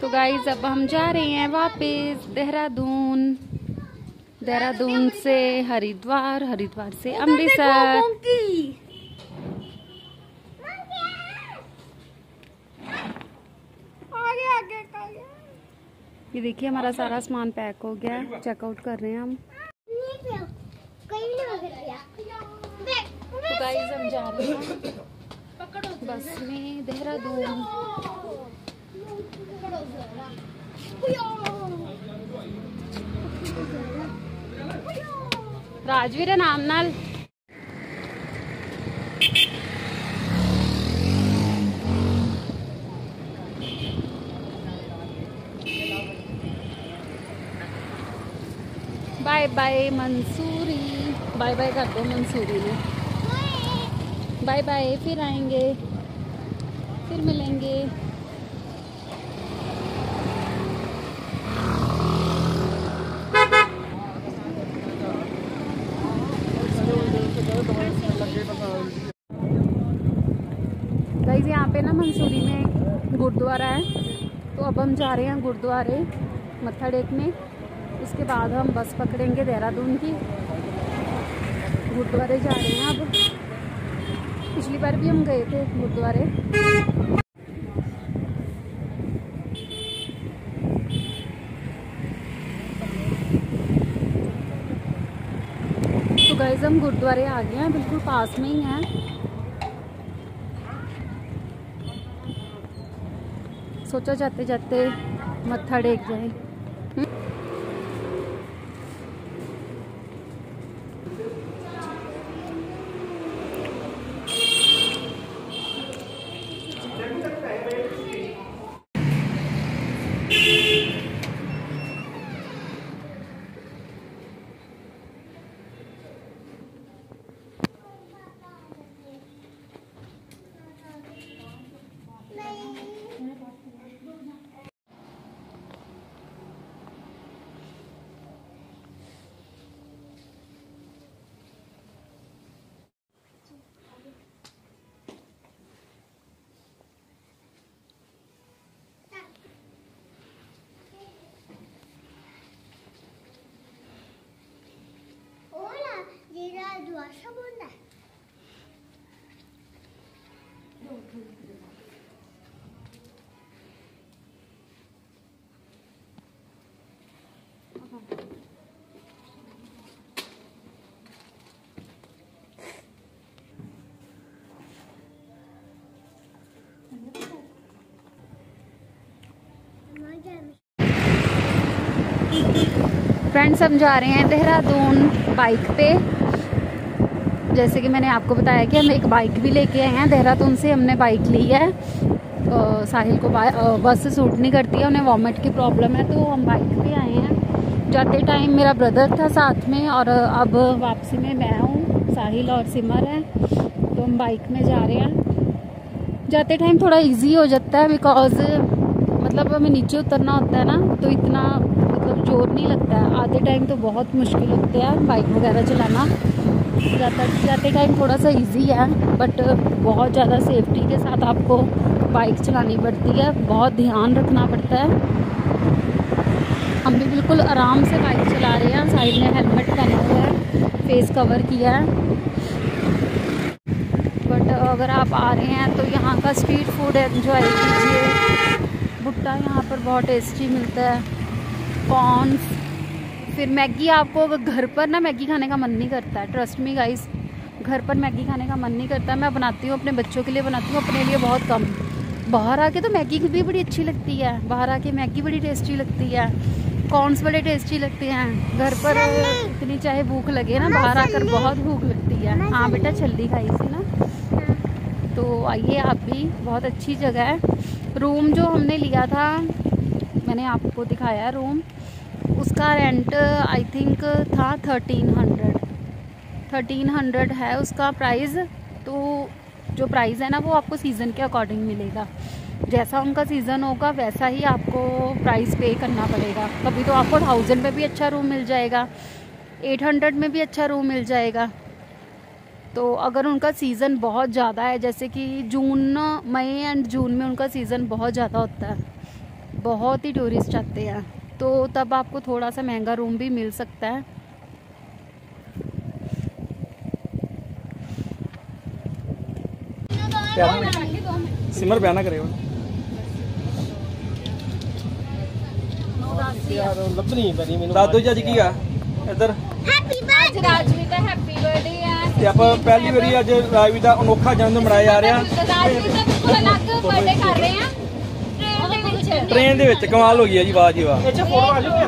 तो गाइज़ अब हम जा रहे हैं वापस देहरादून। देहरादून से हरिद्वार हरिद्वार से अमृतसर। ये देखिए हमारा सारा सामान पैक हो गया। चेकआउट कर रहे हैं हम। तो गाइज़ हम जा रहे हैं। बस में देहरादून। राजवीर नाम नाल bye bye Mussoorie. Bye bye कर दो मंसूरी ने। बाय बाय, फिर आएँगे। फिर मिलेंगे। गाइस यहाँ पे ना मंसूरी में गुरुद्वारा है। तो अब हम जा रहे हैं गुरुद्वारे, मत्था टेकने। उसके बाद हम बस पकड़ेंगे देहरादून की। गुरुद्वारे जा रहे हैं अब। पिछली बार भी हम गए थे गुरुद्वारे। तो गए हम गुरुद्वारे आ गए हैं, बिल्कुल पास में ही हैं। सोचा जाते जाते मत्था टेक जाए। फ्रेंड्स हम जा रहे हैं देहरादून बाइक पे। जैसे कि मैंने आपको बताया कि हम एक बाइक भी लेके आए हैं। देहरादून से हमने बाइक ली है। तो साहिल को बस सूट नहीं करती है उन्हें वॉमिट की प्रॉब्लम है तो हम बाइक पे आए हैं। जाते टाइम मेरा ब्रदर था साथ में और अब वापसी में मैं हूँ, साहिल और सिमर है तो हम बाइक में जा रहे हैं। जाते टाइम थोड़ा इजी हो जाता है बिकॉज़ मतलब हमें नीचे उतरना होता है ना तो इतना मतलब ज़ोर नहीं लगता है। आधे टाइम तो बहुत मुश्किल होते हैं बाइक वगैरह चलाना। जाता जाते टाइम थोड़ा सा इजी है बट बहुत ज़्यादा सेफ्टी के साथ आपको बाइक चलानी पड़ती है। बहुत ध्यान रखना पड़ता है। हम भी बिल्कुल आराम से बाइक चला रहे हैं। साइड में हेलमेट पहना हुआ है फेस कवर किया है। बट अगर आप आ रहे हैं तो यहाँ का स्ट्रीट फ़ूड एंजॉय कीजिए। भुट्टा यहाँ पर बहुत टेस्टी मिलता है। कॉर्नस। फिर मैगी आपको घर पर ना मैगी खाने का मन नहीं करता है ट्रस्ट मी गाइस घर पर मैगी खाने का मन नहीं करता। मैं बनाती हूँ, अपने बच्चों के लिए बनाती हूँ, अपने लिए बहुत कम। बाहर आके तो मैगी भी बड़ी अच्छी लगती है। बाहर आके मैगी बड़ी टेस्टी लगती है। कॉर्नस बड़े टेस्टी लगते हैं। घर पर इतनी चाहे भूख लगे ना, बाहर आकर बहुत भूख लगती है। हाँ बेटा, छल्ली खाई थी ना। तो आइए, आप भी, बहुत अच्छी जगह है। रूम जो हमने लिया था, मैंने आपको दिखाया रूम। उसका रेंट आई थिंक था थर्टीन हंड्रेड थर्टीन हंड्रेड है उसका प्राइस तो जो प्राइस है ना, वो आपको सीज़न के अकॉर्डिंग मिलेगा। जैसा उनका सीज़न होगा, वैसा ही आपको प्राइस पे करना पड़ेगा। कभी तो आपको थाउज़ेंड में भी अच्छा रूम मिल जाएगा। एट हंड्रेड में भी अच्छा रूम मिल जाएगा। तो अगर उनका सीज़न बहुत ज़्यादा है, जैसे कि जून, मई एंड जून में उनका सीज़न बहुत ज़्यादा होता है। बहुत ही टूरिस्ट आते हैं। तो तब आपको थोड़ा सा महंगा रूम भी मिल सकता है सिमर बयाना करेगा ਯਾਰ ਲੱਭਣੀ ਪੈਣੀ ਮੈਨੂੰ ਦਾਦੂ ਜੀ ਅੱਜ ਕੀ ਆ ਇੱਧਰ ਅੱਜ ਰਾਜਵੀਰ ਦਾ ਹੈਪੀ ਬਰਥਡੇ ਹੈ ਤੇ ਆਪਾਂ ਪਹਿਲੀ ਵਾਰੀ ਅੱਜ ਰਾਜਵੀਰ ਦਾ ਅਨੋਖਾ ਜਨਮ ਦਿਨ ਮਨਾਇਆ ਜਾ ਰਿਹਾ ਰਾਜਵੀਰ ਦਾ ਬਿਲਕੁਲ ਅਲੱਗ ਬਰਥਡੇ ਕਰ ਰਹੇ ਆ ਟ੍ਰੇਨ ਦੇ ਵਿੱਚ ਟ੍ਰੇਨ ਦੇ ਵਿੱਚ ਕਮਾਲ ਹੋ ਗਈ ਹੈ ਜੀ ਵਾਹ ਜੀ ਵਾਹ ਇਹ ਚ ਫੋਟੋ ਆ ਜੂਗੀ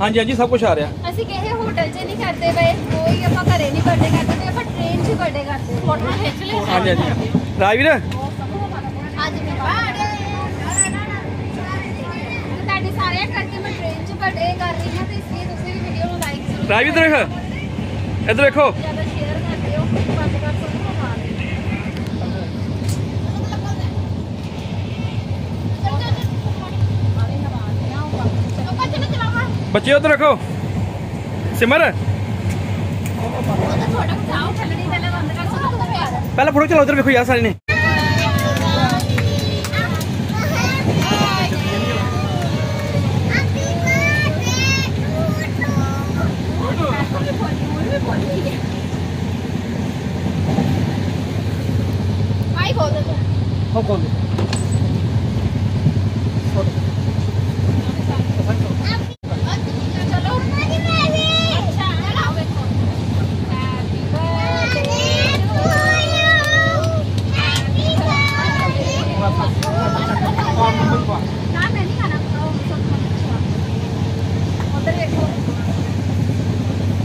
ਹਾਂਜੀ ਹਾਂਜੀ ਸਭ ਕੁਝ ਆ ਰਿਹਾ ਅਸੀਂ ਕਿਸੇ ਹੋਟਲ 'ਚ ਨਹੀਂ ਕਰਦੇ ਪਏ ਕੋਈ ਆਪਾਂ ਘਰੇ ਨਹੀਂ ਬਰਥਡੇ ਕਰਦੇ ਤੇ ਆਪਾਂ ਟ੍ਰੇਨ 'ਚ ਬਰਥਡੇ ਕਰਦੇ ਫੋਟੋ ਖਿੱਚ ਲੈ ਹਾਂਜੀ ਹਾਂਜੀ ਰਾਜਵੀਰ ਅੱਜ ਮੈਂ ਬਾਹਰ ਤੁਹਾਡੇ ਸਾਰਿਆਂ ਕਰਕੇ ਮੈਂ ਟ੍ਰੇਨ 'ਚ ਬਰਥਡੇ ਕਰ ਰਹੀ ਹਾਂ ਤੇ ਇਸ ਲਈ ਤੁਸੀਂ ਵੀ ਵੀਡੀਓ ਨੂੰ ਲਾਈਕ ਜ਼ਰੂਰ ਰਾਜਵੀਰ ਇੱਧਰ ਦੇਖ ਇੱਧਰ ਦੇਖੋ ਜ਼ਿਆਦਾ ਸ਼ੇਅਰ बच्ची तो रखो। सिमर पहला फ़ोटो चलो उधर देखो यार सारी ने हो कौन?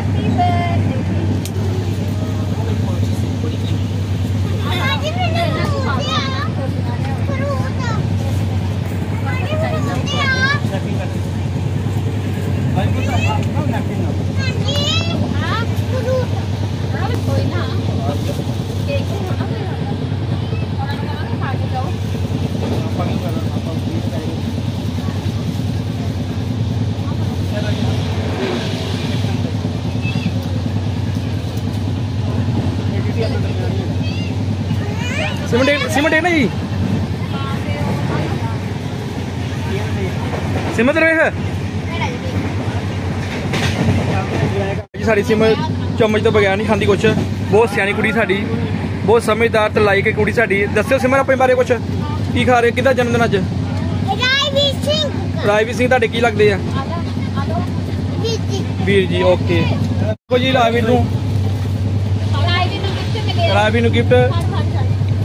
Happy birthday. ਸਿਮਟ ਸਿਮਟ ਹੈ ਨਾ ਜੀ ਸਿਮਟ ਰਹੇ ਜੀ ਸਾਡੀ ਸਿਮ ਚਮਚ ਤੋਂ ਬਗੈਰ ਨਹੀਂ ਖਾਂਦੀ ਕੁਛ ਬਹੁਤ ਸਿਆਣੀ ਕੁੜੀ ਸਾਡੀ ਬਹੁਤ ਸਮਝਦਾਰ ਤੇ ਲਾਇਕ ਕੁੜੀ ਸਾਡੀ ਦੱਸਿਓ ਸਿਮਰ ਆਪਣੇ ਬਾਰੇ ਕੁਛ ਕੀ ਖਾ ਰਹੇ ਕਿਹਦਾ ਜਨਮ ਦਿਨ ਅੱਜ ਰਾਜਵੀਰ ਸਿੰਘ ਤੁਹਾਡੇ ਕੀ ਲੱਗਦੇ ਆ ਵੀਰ ਜੀ ਓਕੇ ਕੋ ਜੀ ਰਾਜਵੀਰ ਨੂੰ ਰਾਜਵੀਰ ਨੂੰ ਗਿਫਟ